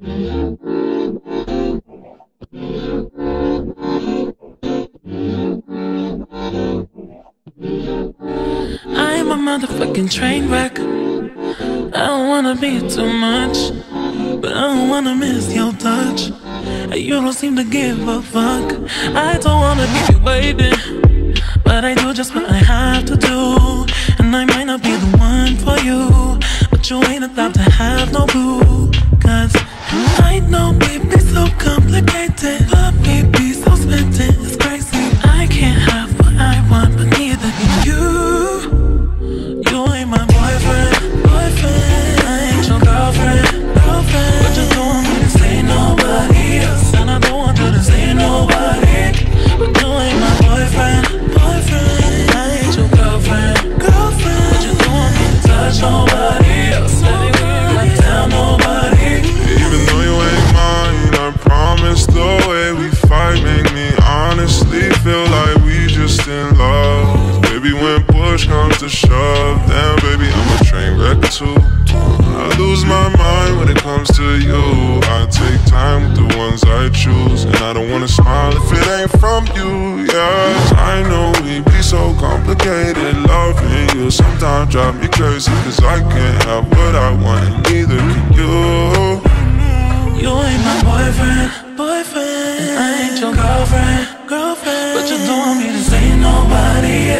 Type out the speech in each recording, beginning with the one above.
I'm a motherfucking train wreck. I don't wanna be too much, but I don't wanna miss your touch. You don't seem to give a fuck. I don't wanna keep you waiting, but I do just what I have to do. And I might not be the one for you, but you ain't about to have no boo. To shove, damn baby, I'm a train wreck too. I lose my mind when it comes to you. I take time with the ones I choose, and I don't wanna smile if it ain't from you. Yeah, I know we be so complicated. Loving you sometimes drive me crazy, cause I can't have what I want, and neither can you. You ain't my boyfriend, boyfriend. I ain't your girlfriend, girlfriend.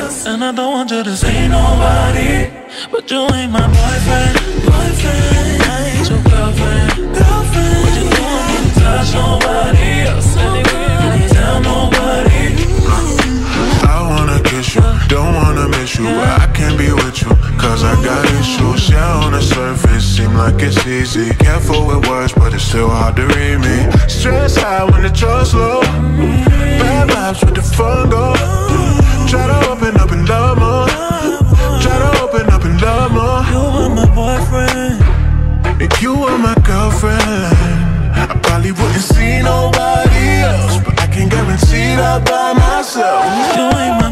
Else. And I don't want you to say nobody. But you ain't my boyfriend, boyfriend. I ain't your girlfriend, girlfriend. But you don't want to touch nobody else. Anywhere, tell nobody. I wanna kiss you, don't wanna miss you, but I can't be with you, cause I got issues. Yeah, on the surface, seem like it's easy. Careful with words, but it's still hard to read me. Stress high when the trust low. You were my girlfriend, I probably wouldn't see nobody else. But I can guarantee that by myself. You ain't my